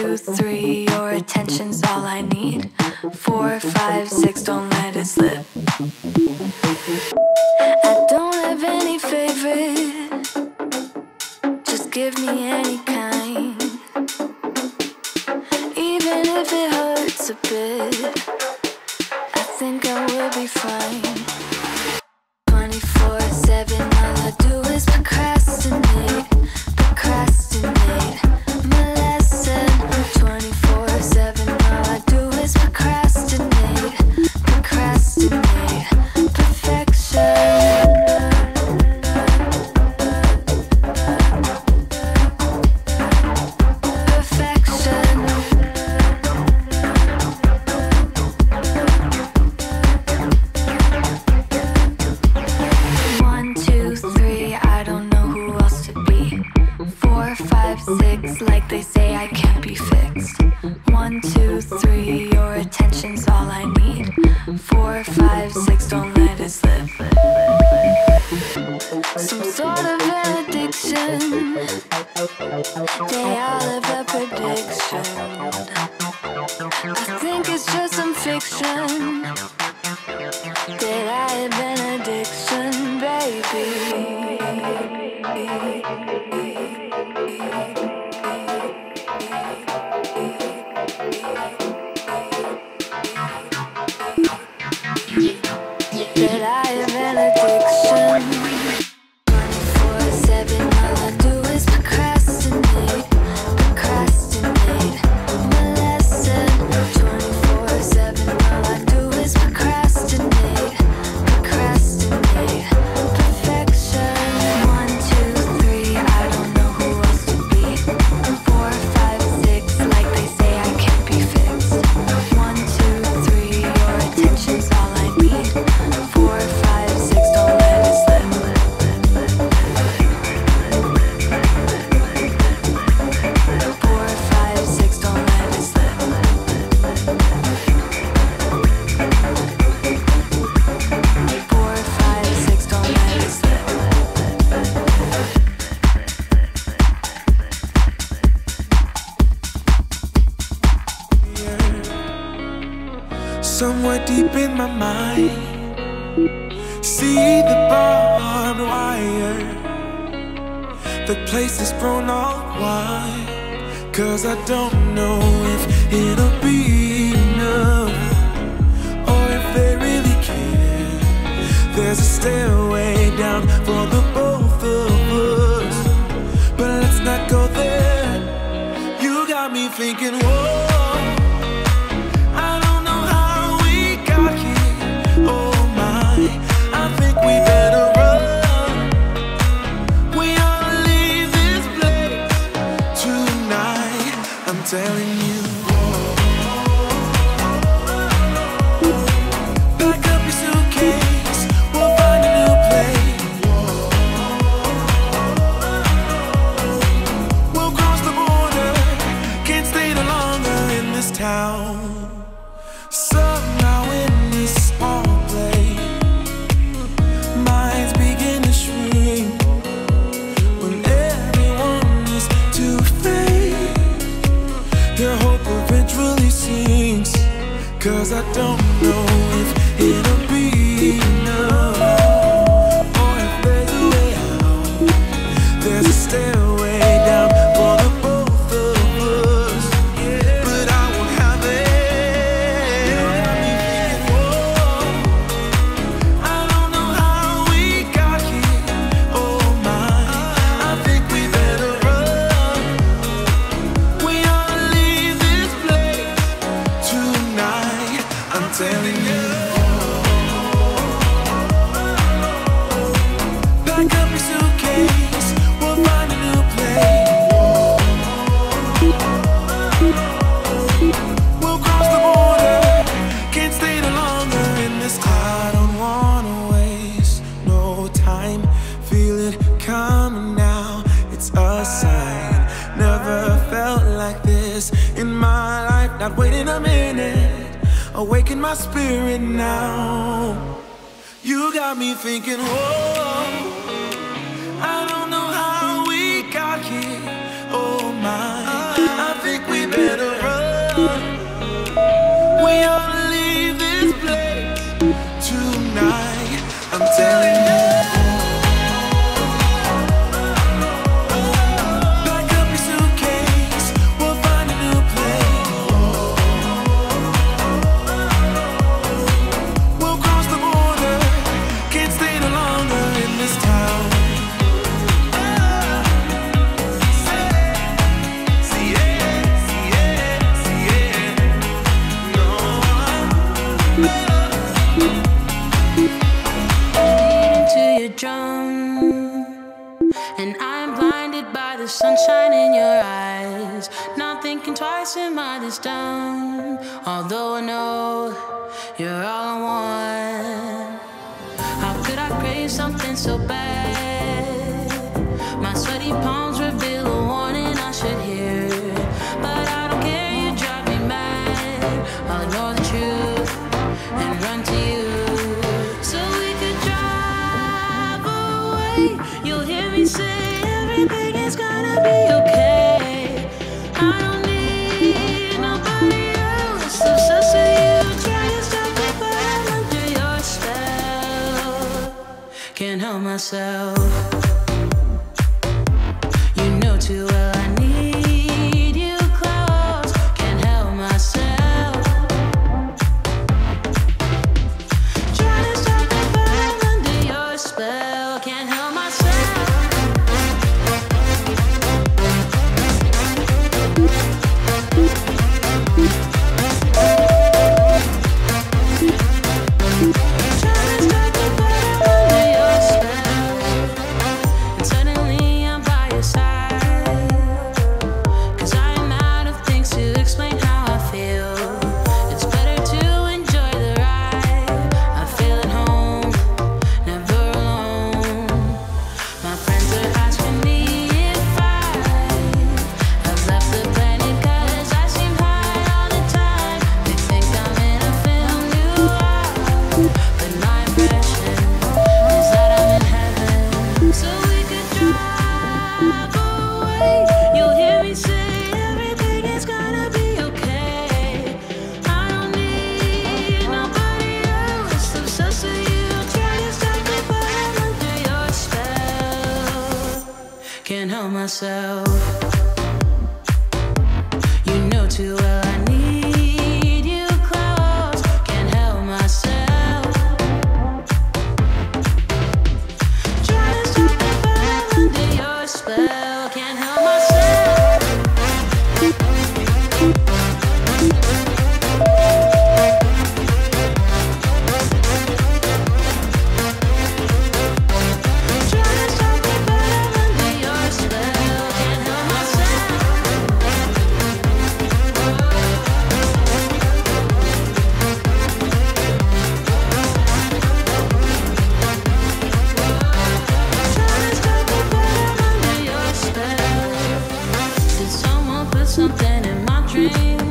two, three, your attention's all I need. Four, five, six, don't let it slip. I don't have any favorite, just give me any kind. Even if it hurts a bit, I think I will be fine. some sort of an addiction. They all have a prediction. I think it's just some fiction that I have an addiction, baby. Cause I don't know if it'll be enough Or if they really care. There's a stairway down for the my spirit now. You got me thinking, whoa, I don't know how we got here. Oh my, I think we better run. We ought to leave this place tonight. I'm telling you. And I'm blinded by the sunshine in your eyes. Not thinking twice, am I this dumb? Although I know you're all I want. How could I crave something so bad? myself. something in my dreams.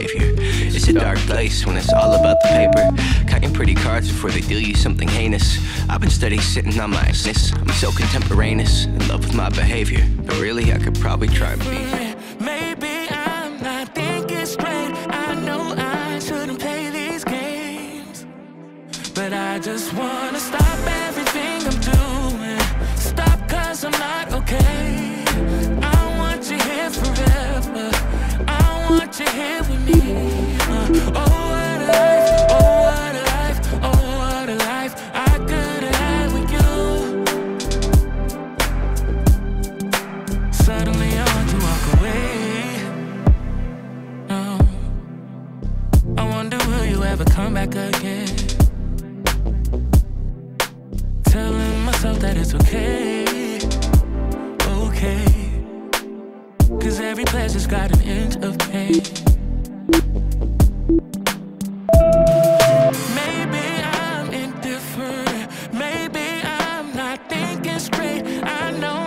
savior. It's a dark place when it's all about the paper. cutting pretty cards before they deal you something heinous. I've been steady sitting on my assness. I'm so contemporaneous, in love with my behavior. But really, I could probably try and be. Maybe I'm not thinking straight. I know I shouldn't play these games. But I just wanna stop everything I'm doing. Stop, cause I'm not okay. I want you here forever. I want you here. is great. I know.